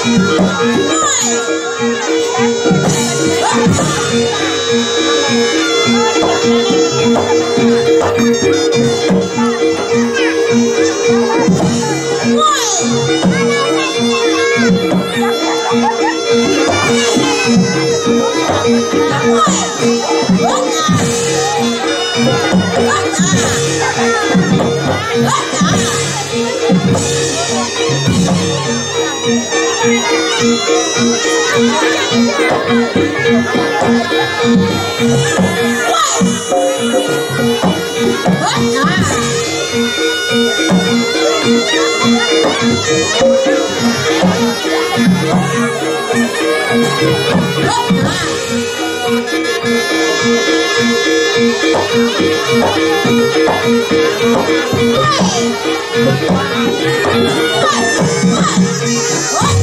Oi! Oh,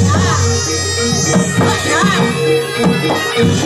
my God. Hey!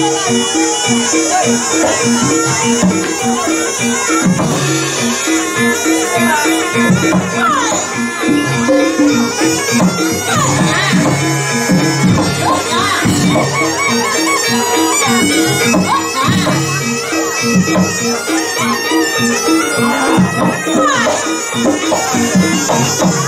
Oh, my God.